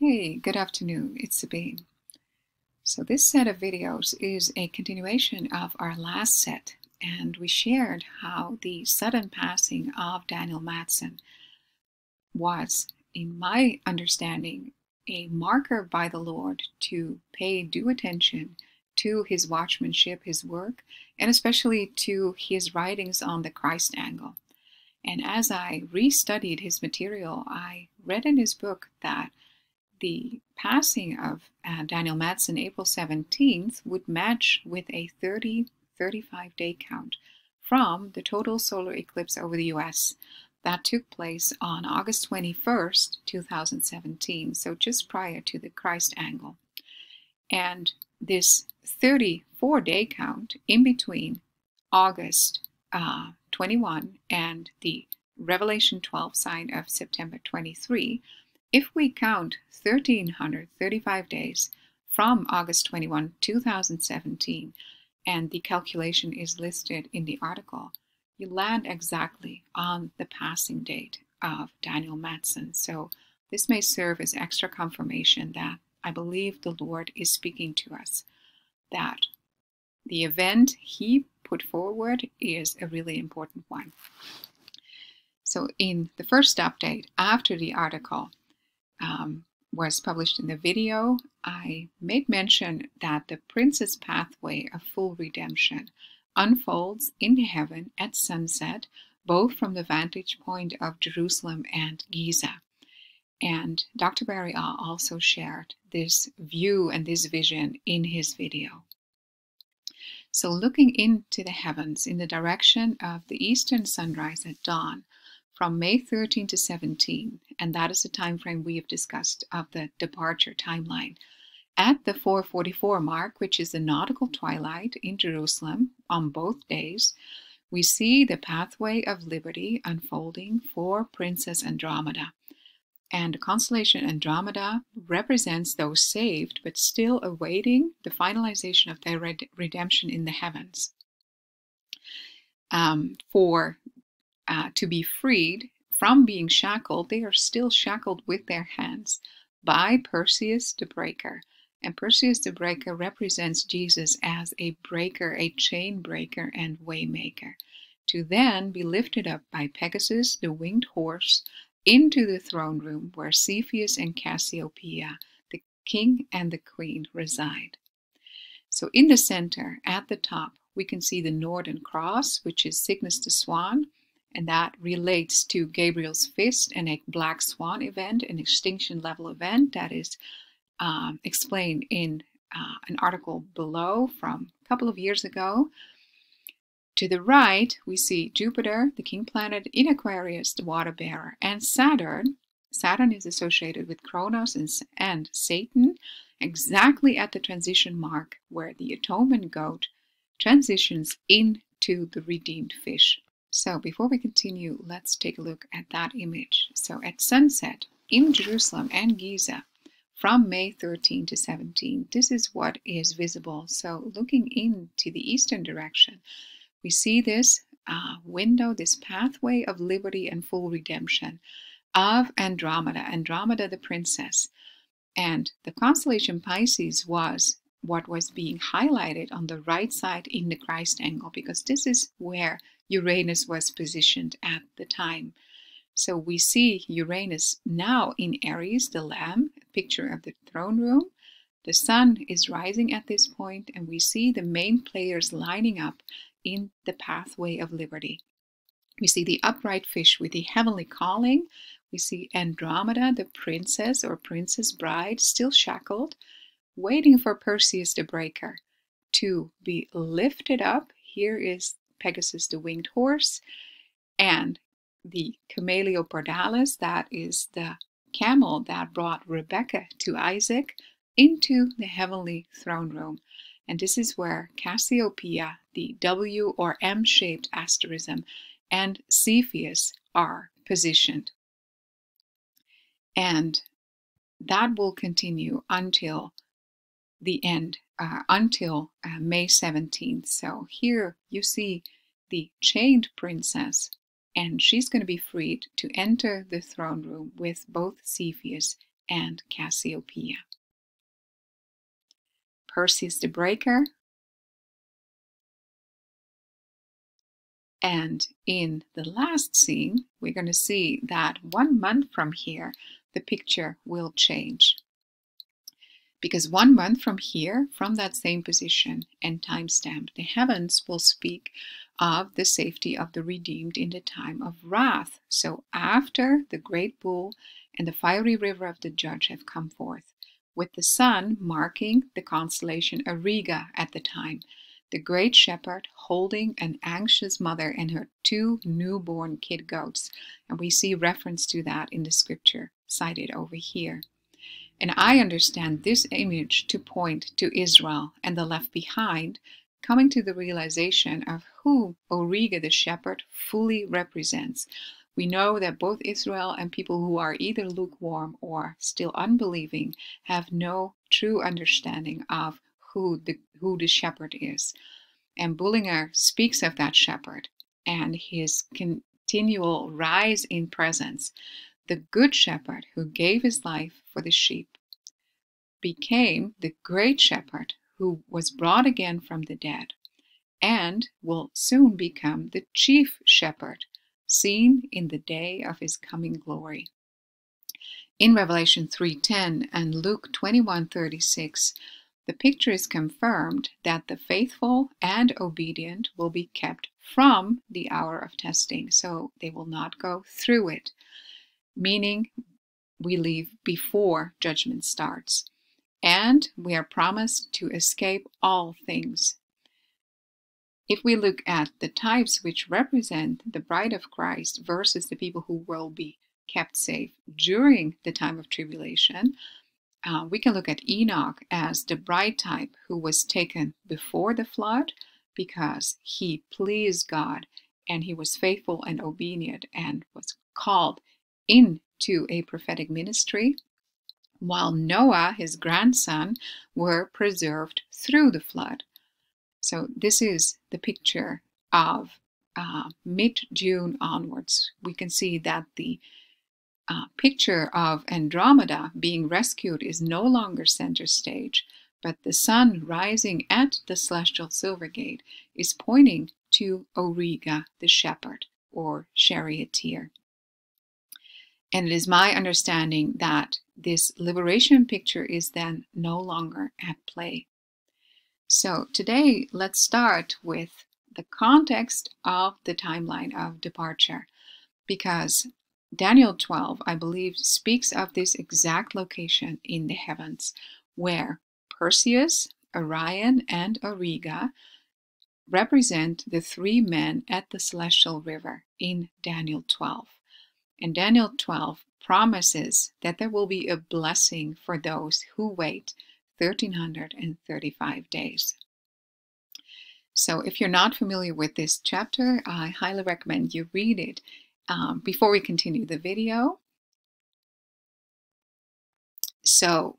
Hey, good afternoon. It's Sabine. So this set of videos is a continuation of our last set, and we shared how the sudden passing of Daniel Matson was, in my understanding, a marker by the Lord to pay due attention to his watchmanship, his work, and especially to his writings on the Christ angle. And as I restudied his material, I read in his book that the passing of uh, Daniel Matson April 17th would match with a 30 35 day count from the total solar eclipse over the US that took place on August 21st, 2017, so just prior to the Christ angle. And this 34 day count in between August uh, 21 and the Revelation 12 sign of September 23, if we count 1335 days from August 21, 2017, and the calculation is listed in the article, you land exactly on the passing date of Daniel Matson. So this may serve as extra confirmation that I believe the Lord is speaking to us, that the event he put forward is a really important one. So in the first update after the article um, was published in the video, I made mention that the Prince's pathway of full redemption unfolds in heaven at sunset, both from the vantage point of Jerusalem and Giza. And Dr. Barry Ah also shared this view and this vision in his video. So, looking into the heavens in the direction of the eastern sunrise at dawn from May 13 to 17, and that is the time frame we have discussed of the departure timeline. At the 444 mark, which is the nautical twilight in Jerusalem on both days, we see the pathway of liberty unfolding for Princess Andromeda. And the constellation Andromeda represents those saved but still awaiting the finalization of their red- redemption in the heavens. Um, for uh, to be freed from being shackled, they are still shackled with their hands by Perseus the breaker. And Perseus the breaker represents Jesus as a breaker, a chain breaker, and waymaker, to then be lifted up by Pegasus, the winged horse, into the throne room where Cepheus and Cassiopeia, the king and the queen, reside. So in the center, at the top, we can see the Northern Cross, which is Cygnus the Swan, and that relates to Gabriel's Fist and a Black Swan event, an extinction level event that is um, explained in uh, an article below from a couple of years ago. To the right, we see Jupiter, the king planet in Aquarius, the water bearer, and Saturn. Saturn is associated with Kronos and, and Satan, exactly at the transition mark where the atonement goat transitions into the redeemed fish. So before we continue, let's take a look at that image. So at sunset in Jerusalem and Giza, from May 13 to 17. This is what is visible. So looking into the eastern direction, we see this uh, window, this pathway of liberty and full redemption of Andromeda, Andromeda the princess. And the constellation Pisces was what was being highlighted on the right side in the Christ angle, because this is where Uranus was positioned at the time. So we see Uranus now in Aries, the lamb, picture of the throne room. The sun is rising at this point, and we see the main players lining up in the pathway of liberty. We see the upright fish with the heavenly calling. We see Andromeda, the princess or princess bride, still shackled, waiting for Perseus the breaker to be lifted up. Here is Pegasus, the winged horse, and the Camelopardalis, that is the camel that brought Rebecca to Isaac into the heavenly throne room. And this is where Cassiopeia, the W or M shaped asterism, and Cepheus are positioned. And that will continue until the end, uh, until uh, May 17th. So here you see the chained princess and she's going to be freed to enter the throne room with both Cepheus and Cassiopeia. Perseus the Breaker. And in the last scene, we're going to see that one month from here, the picture will change. Because one month from here, from that same position and timestamp, the heavens will speak of the safety of the redeemed in the time of wrath. So after the great bull and the fiery river of the judge have come forth, with the sun marking the constellation Auriga at the time, the great shepherd holding an anxious mother and her two newborn kid goats. And we see reference to that in the scripture cited over here. And I understand this image to point to Israel and the left behind, coming to the realization of who Auriga the shepherd fully represents. We know that both Israel and people who are either lukewarm or still unbelieving have no true understanding of who the, who the shepherd is. And Bullinger speaks of that shepherd and his continual rise in presence the good shepherd who gave his life for the sheep, became the great shepherd who was brought again from the dead, and will soon become the chief shepherd, seen in the day of his coming glory. In Revelation 3:10 and Luke 21:36, the picture is confirmed that the faithful and obedient will be kept from the hour of testing, so they will not go through it meaning we leave before judgment starts. And we are promised to escape all things. If we look at the types which represent the bride of Christ versus the people who will be kept safe during the time of tribulation, uh, we can look at Enoch as the bride type who was taken before the flood because he pleased God and he was faithful and obedient and was called into a prophetic ministry, while Noah, his grandson, were preserved through the flood. So, this is the picture of uh, mid June onwards. We can see that the uh, picture of Andromeda being rescued is no longer center stage, but the sun rising at the celestial silver gate is pointing to Auriga, the shepherd or charioteer. And it is my understanding that this liberation picture is then no longer at play. So today, let's start with the context of the timeline of departure, because Daniel 12, I believe, speaks of this exact location in the heavens where Perseus, Orion, and Auriga represent the three men at the celestial river in Daniel 12. And Daniel 12 promises that there will be a blessing for those who wait 1335 days. So, if you're not familiar with this chapter, I highly recommend you read it um, before we continue the video. So,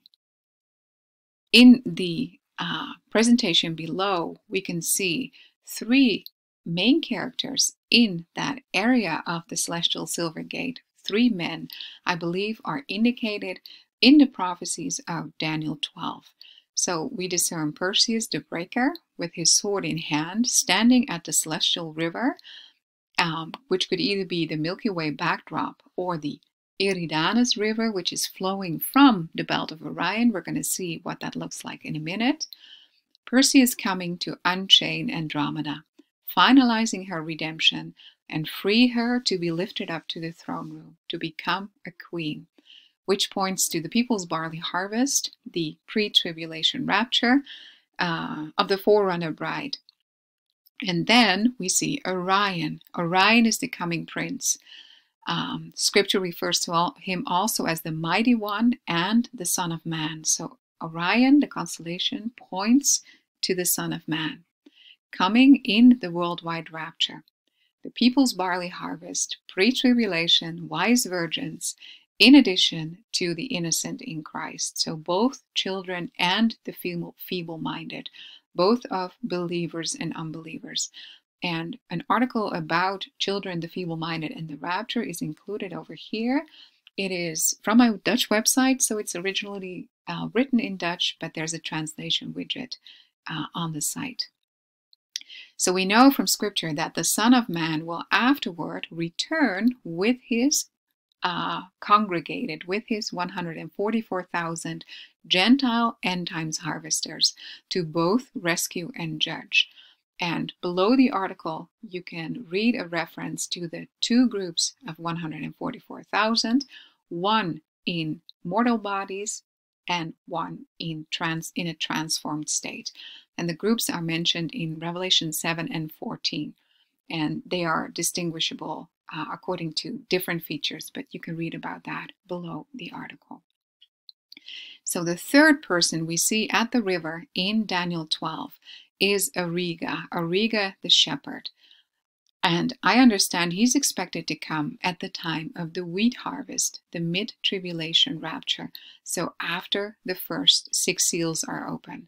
in the uh, presentation below, we can see three main characters in that area of the celestial silver gate, three men, I believe, are indicated in the prophecies of Daniel 12. So we discern Perseus the breaker with his sword in hand, standing at the celestial river, um, which could either be the Milky Way backdrop or the Eridanus River, which is flowing from the belt of Orion. We're going to see what that looks like in a minute. Perseus coming to unchain Andromeda finalizing her redemption and free her to be lifted up to the throne room, to become a queen, which points to the people's barley harvest, the pre tribulation rapture uh, of the forerunner bride. And then we see Orion. Orion is the coming prince. Um, scripture refers to all, him also as the mighty one and the Son of Man. So Orion, the constellation, points to the Son of Man coming in the worldwide rapture, the people's barley harvest, pre tribulation, wise virgins, in addition to the innocent in Christ. So both children and the feeble minded, both of believers and unbelievers. And an article about children, the feeble minded, and the rapture is included over here. It is from a Dutch website, so it's originally uh, written in Dutch, but there's a translation widget uh, on the site. So we know from scripture that the Son of Man will afterward return with his uh, congregated, with his 144,000 Gentile end times harvesters to both rescue and judge. And below the article, you can read a reference to the two groups of 144,000, one in mortal bodies and one in trans in a transformed state. And the groups are mentioned in Revelation 7 and 14, and they are distinguishable uh, according to different features, but you can read about that below the article. So the third person we see at the river in Daniel 12 is Auriga, Auriga the shepherd. And I understand he's expected to come at the time of the wheat harvest, the mid tribulation rapture, so after the first six seals are open.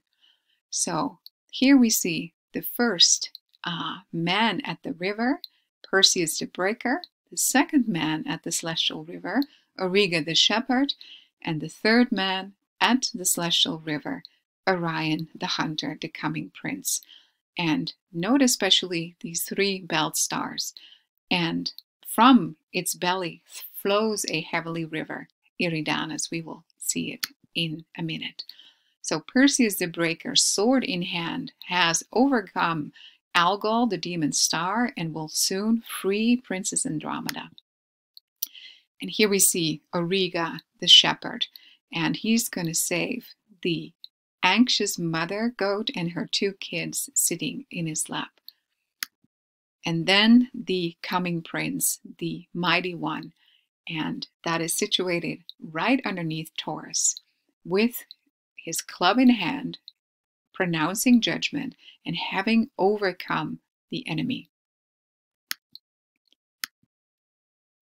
So here we see the first uh, man at the river, Perseus the breaker, the second man at the celestial river, Auriga the shepherd, and the third man at the celestial river, Orion the hunter, the coming prince. And note especially these three belt stars. And from its belly flows a heavenly river, Eridanus. We will see it in a minute. So Perseus the Breaker, sword in hand, has overcome Algol, the demon star, and will soon free Princess Andromeda. And here we see Auriga, the shepherd, and he's going to save the anxious mother goat and her two kids sitting in his lap. And then the coming prince, the mighty one, and that is situated right underneath Taurus, with his club in hand, pronouncing judgment, and having overcome the enemy.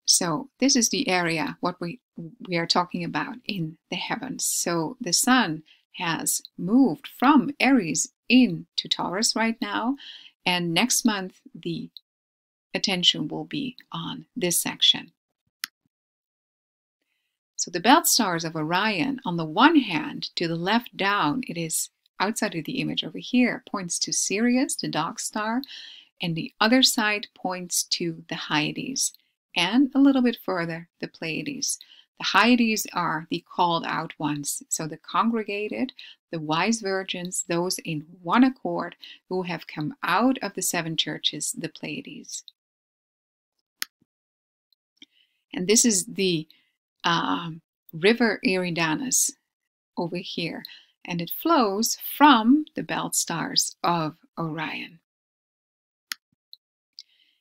So this is the area what we we are talking about in the heavens. So the sun has moved from Aries into Taurus right now. And next month, the attention will be on this section. So the belt stars of Orion, on the one hand, to the left down, it is outside of the image over here, points to Sirius, the dog star, and the other side points to the Hyades, and a little bit further, the Pleiades. The Hyades are the called out ones, so the congregated, the wise virgins, those in one accord who have come out of the seven churches, the Pleiades. And this is the um, river Eridanus over here, and it flows from the belt stars of Orion.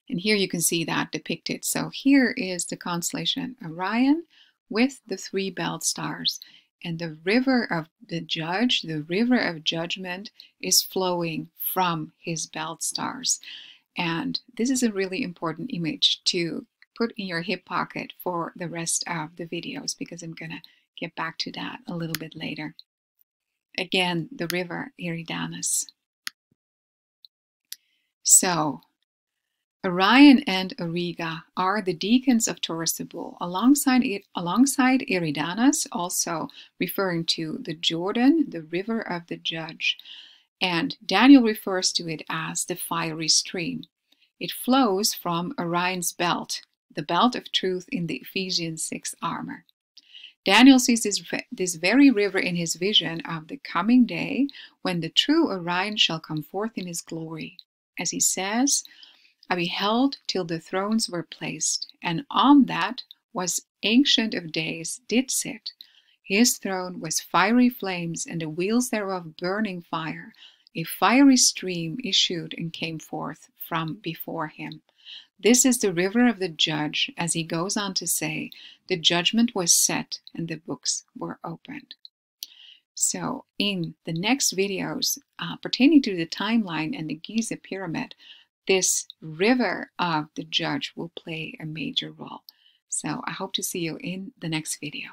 And here you can see that depicted. So here is the constellation Orion with the three belt stars. And the river of the judge, the river of judgment, is flowing from his belt stars. And this is a really important image to put in your hip pocket for the rest of the videos because I'm going to get back to that a little bit later. Again, the river Eridanus. So, Orion and Auriga are the deacons of bull, alongside, alongside Eridanus, also referring to the Jordan, the river of the judge. And Daniel refers to it as the fiery stream. It flows from Orion's belt, the belt of truth in the Ephesians 6 armor. Daniel sees this, this very river in his vision of the coming day when the true Orion shall come forth in his glory. As he says, I beheld till the thrones were placed, and on that was Ancient of Days did sit. His throne was fiery flames, and the wheels thereof burning fire. A fiery stream issued and came forth from before him. This is the river of the judge, as he goes on to say, the judgment was set and the books were opened. So, in the next videos uh, pertaining to the timeline and the Giza pyramid, this river of the judge will play a major role. So I hope to see you in the next video.